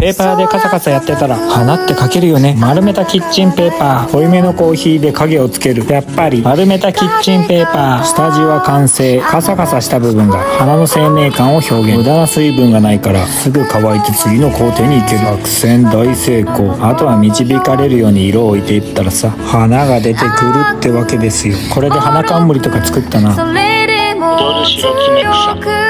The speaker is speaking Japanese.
ペーパーでカサカサやってたら花って描けるよね。丸めたキッチンペーパー。濃いめのコーヒーで影をつける。やっぱり丸めたキッチンペーパー。下地は完成。カサカサした部分が花の生命感を表現。無駄な水分がないからすぐ乾いて次の工程に行ける。作戦大成功。あとは導かれるように色を置いていったらさ花が出てくるってわけですよ。これで花冠とか作ったな。そで踊る白爪草